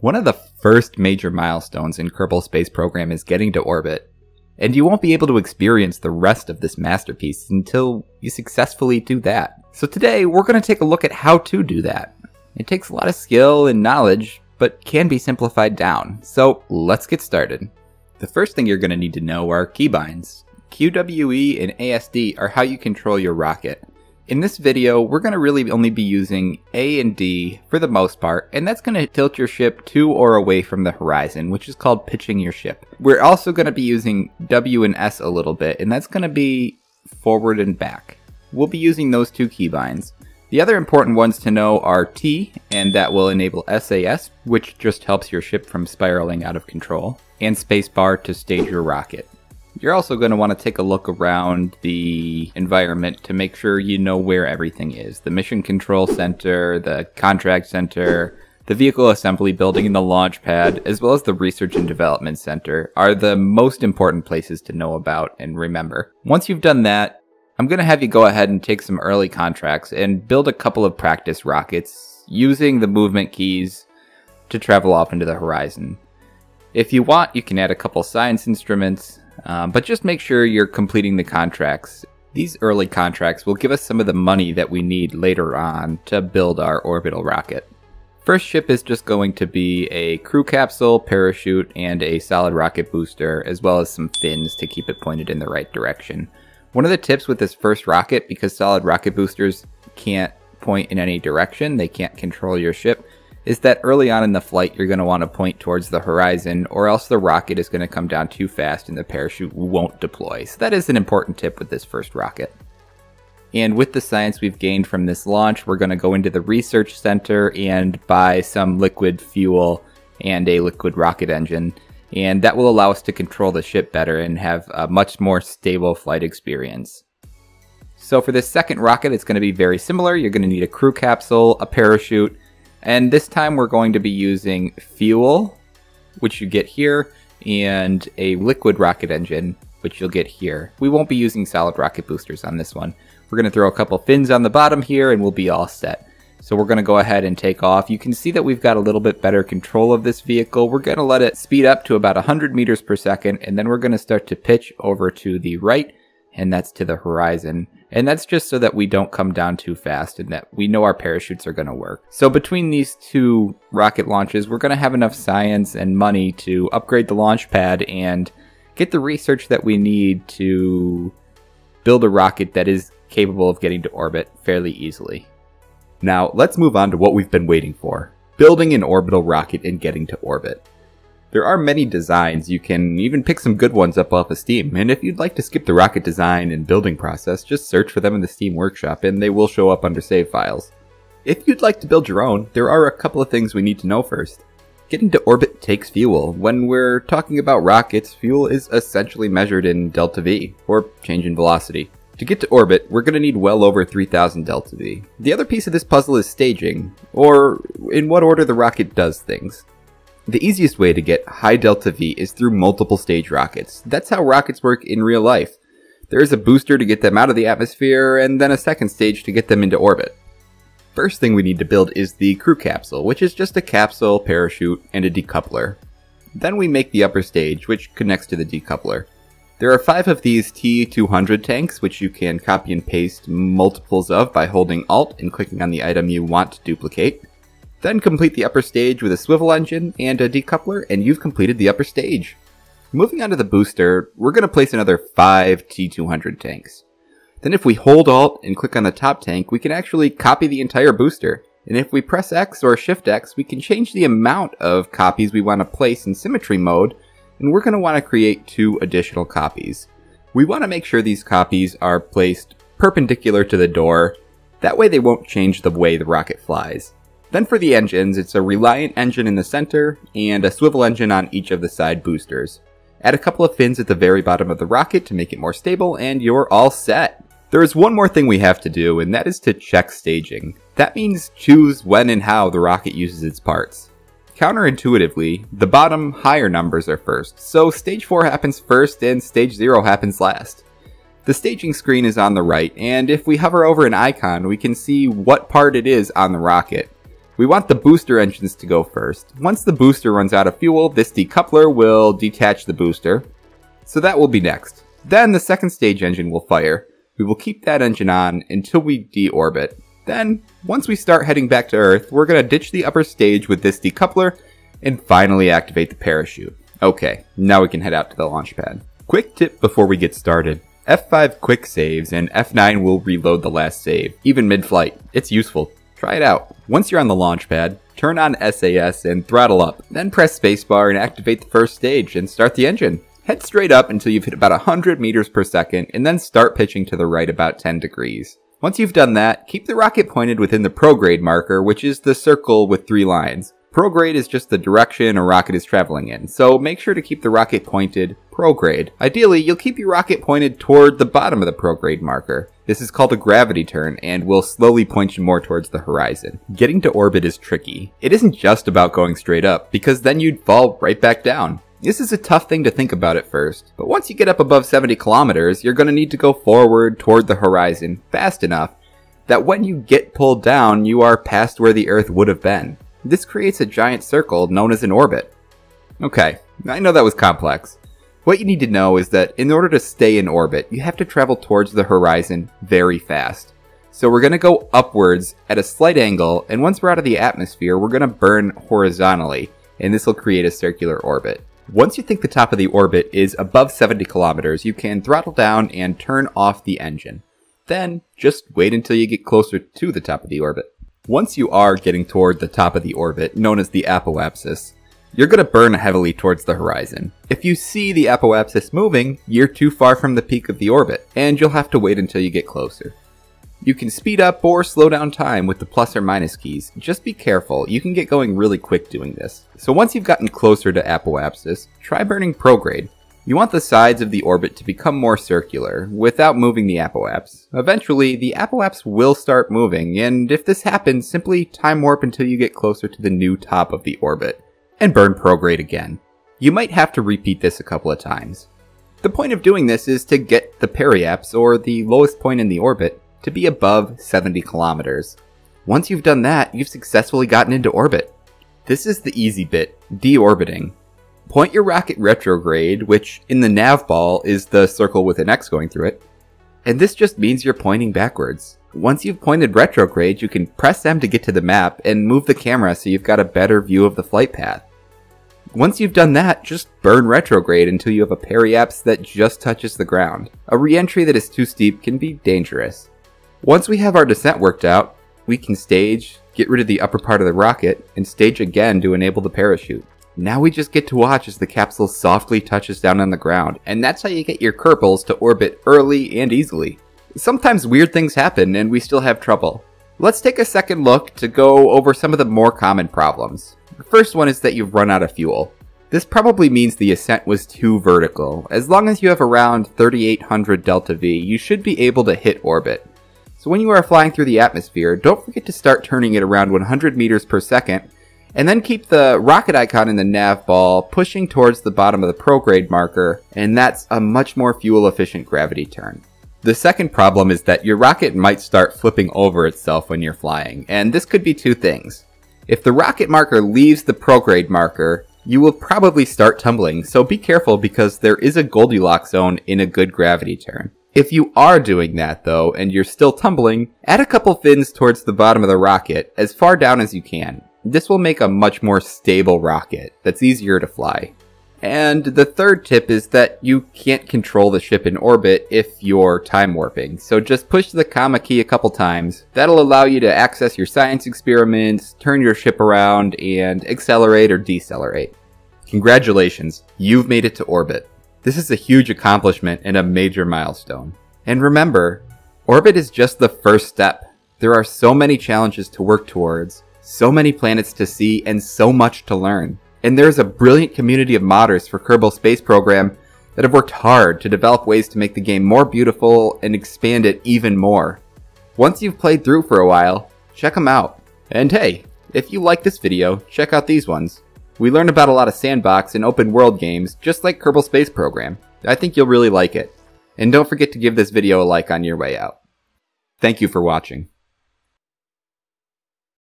One of the first major milestones in Kerbal Space Program is getting to orbit, and you won't be able to experience the rest of this masterpiece until you successfully do that. So today, we're going to take a look at how to do that. It takes a lot of skill and knowledge, but can be simplified down. So let's get started. The first thing you're going to need to know are keybinds. QWE and ASD are how you control your rocket. In this video, we're going to really only be using A and D for the most part, and that's going to tilt your ship to or away from the horizon, which is called pitching your ship. We're also going to be using W and S a little bit, and that's going to be forward and back. We'll be using those two keybinds. The other important ones to know are T, and that will enable SAS, which just helps your ship from spiraling out of control, and spacebar to stage your rocket. You're also going to want to take a look around the environment to make sure you know where everything is. The Mission Control Center, the Contract Center, the Vehicle Assembly Building and the Launch Pad, as well as the Research and Development Center are the most important places to know about and remember. Once you've done that, I'm going to have you go ahead and take some early contracts and build a couple of practice rockets using the movement keys to travel off into the horizon. If you want, you can add a couple science instruments, um, but just make sure you're completing the contracts. These early contracts will give us some of the money that we need later on to build our orbital rocket. First ship is just going to be a crew capsule, parachute, and a solid rocket booster, as well as some fins to keep it pointed in the right direction. One of the tips with this first rocket, because solid rocket boosters can't point in any direction, they can't control your ship, is that early on in the flight you're going to want to point towards the horizon or else the rocket is going to come down too fast and the parachute won't deploy. So that is an important tip with this first rocket. And with the science we've gained from this launch, we're going to go into the research center and buy some liquid fuel and a liquid rocket engine. And that will allow us to control the ship better and have a much more stable flight experience. So for this second rocket, it's going to be very similar. You're going to need a crew capsule, a parachute, and this time we're going to be using fuel, which you get here, and a liquid rocket engine, which you'll get here. We won't be using solid rocket boosters on this one. We're going to throw a couple fins on the bottom here and we'll be all set. So we're going to go ahead and take off. You can see that we've got a little bit better control of this vehicle. We're going to let it speed up to about 100 meters per second and then we're going to start to pitch over to the right and that's to the horizon. And that's just so that we don't come down too fast and that we know our parachutes are going to work. So between these two rocket launches, we're going to have enough science and money to upgrade the launch pad and get the research that we need to build a rocket that is capable of getting to orbit fairly easily. Now, let's move on to what we've been waiting for. Building an orbital rocket and getting to orbit. There are many designs, you can even pick some good ones up off of Steam, and if you'd like to skip the rocket design and building process, just search for them in the Steam Workshop and they will show up under save files. If you'd like to build your own, there are a couple of things we need to know first. Getting to orbit takes fuel. When we're talking about rockets, fuel is essentially measured in delta V, or change in velocity. To get to orbit, we're going to need well over 3000 delta V. The other piece of this puzzle is staging, or in what order the rocket does things. The easiest way to get high delta V is through multiple stage rockets. That's how rockets work in real life. There is a booster to get them out of the atmosphere, and then a second stage to get them into orbit. First thing we need to build is the crew capsule, which is just a capsule, parachute, and a decoupler. Then we make the upper stage, which connects to the decoupler. There are five of these T200 tanks, which you can copy and paste multiples of by holding Alt and clicking on the item you want to duplicate. Then complete the upper stage with a swivel engine and a decoupler, and you've completed the upper stage. Moving on to the booster, we're going to place another 5 T200 tanks. Then if we hold Alt and click on the top tank, we can actually copy the entire booster. And if we press X or Shift X, we can change the amount of copies we want to place in symmetry mode, and we're going to want to create two additional copies. We want to make sure these copies are placed perpendicular to the door, that way they won't change the way the rocket flies. Then for the engines, it's a Reliant engine in the center and a swivel engine on each of the side boosters. Add a couple of fins at the very bottom of the rocket to make it more stable and you're all set. There is one more thing we have to do and that is to check staging. That means choose when and how the rocket uses its parts. Counterintuitively, the bottom higher numbers are first, so stage 4 happens first and stage 0 happens last. The staging screen is on the right, and if we hover over an icon, we can see what part it is on the rocket. We want the booster engines to go first. Once the booster runs out of fuel, this decoupler will detach the booster. So that will be next. Then the second stage engine will fire. We will keep that engine on until we deorbit. Then, once we start heading back to Earth, we're going to ditch the upper stage with this decoupler and finally activate the parachute. Okay, now we can head out to the launch pad. Quick tip before we get started. F5 quick saves and F9 will reload the last save, even mid-flight. It's useful. Try it out. Once you're on the launch pad, turn on SAS and throttle up, then press spacebar and activate the first stage and start the engine. Head straight up until you've hit about 100 meters per second and then start pitching to the right about 10 degrees. Once you've done that, keep the rocket pointed within the prograde marker, which is the circle with three lines. Prograde is just the direction a rocket is traveling in, so make sure to keep the rocket pointed prograde. Ideally, you'll keep your rocket pointed toward the bottom of the prograde marker. This is called a gravity turn and will slowly point you more towards the horizon. Getting to orbit is tricky. It isn't just about going straight up, because then you'd fall right back down. This is a tough thing to think about at first, but once you get up above 70 kilometers, you're going to need to go forward toward the horizon fast enough that when you get pulled down, you are past where the Earth would have been. This creates a giant circle known as an orbit. Okay, I know that was complex. What you need to know is that in order to stay in orbit, you have to travel towards the horizon very fast. So we're going to go upwards at a slight angle, and once we're out of the atmosphere, we're going to burn horizontally, and this will create a circular orbit. Once you think the top of the orbit is above 70 kilometers, you can throttle down and turn off the engine. Then, just wait until you get closer to the top of the orbit. Once you are getting toward the top of the orbit, known as the apoapsis, you're going to burn heavily towards the horizon. If you see the apoapsis moving, you're too far from the peak of the orbit, and you'll have to wait until you get closer. You can speed up or slow down time with the plus or minus keys. Just be careful, you can get going really quick doing this. So once you've gotten closer to apoapsis, try burning prograde. You want the sides of the orbit to become more circular, without moving the apoapse. Eventually, the apoapse will start moving, and if this happens, simply time warp until you get closer to the new top of the orbit, and burn prograde again. You might have to repeat this a couple of times. The point of doing this is to get the periapse, or the lowest point in the orbit, to be above 70 kilometers. Once you've done that, you've successfully gotten into orbit. This is the easy bit, deorbiting. Point your rocket retrograde, which in the nav ball is the circle with an X going through it, and this just means you're pointing backwards. Once you've pointed retrograde, you can press M to get to the map and move the camera so you've got a better view of the flight path. Once you've done that, just burn retrograde until you have a periapse that just touches the ground. A reentry that is too steep can be dangerous. Once we have our descent worked out, we can stage, get rid of the upper part of the rocket, and stage again to enable the parachute. Now we just get to watch as the capsule softly touches down on the ground, and that's how you get your Kerbals to orbit early and easily. Sometimes weird things happen and we still have trouble. Let's take a second look to go over some of the more common problems. The first one is that you've run out of fuel. This probably means the ascent was too vertical. As long as you have around 3800 delta V, you should be able to hit orbit. So when you are flying through the atmosphere, don't forget to start turning it around 100 meters per second and then keep the rocket icon in the nav ball pushing towards the bottom of the prograde marker, and that's a much more fuel efficient gravity turn. The second problem is that your rocket might start flipping over itself when you're flying, and this could be two things. If the rocket marker leaves the prograde marker, you will probably start tumbling, so be careful because there is a Goldilocks zone in a good gravity turn. If you are doing that though, and you're still tumbling, add a couple fins towards the bottom of the rocket, as far down as you can. This will make a much more stable rocket that's easier to fly. And the third tip is that you can't control the ship in orbit if you're time warping, so just push the comma key a couple times. That'll allow you to access your science experiments, turn your ship around, and accelerate or decelerate. Congratulations, you've made it to orbit. This is a huge accomplishment and a major milestone. And remember, orbit is just the first step. There are so many challenges to work towards, so many planets to see, and so much to learn. And there's a brilliant community of modders for Kerbal Space Program that have worked hard to develop ways to make the game more beautiful and expand it even more. Once you've played through for a while, check them out. And hey, if you like this video, check out these ones. We learn about a lot of sandbox and open world games, just like Kerbal Space Program. I think you'll really like it. And don't forget to give this video a like on your way out. Thank you for watching.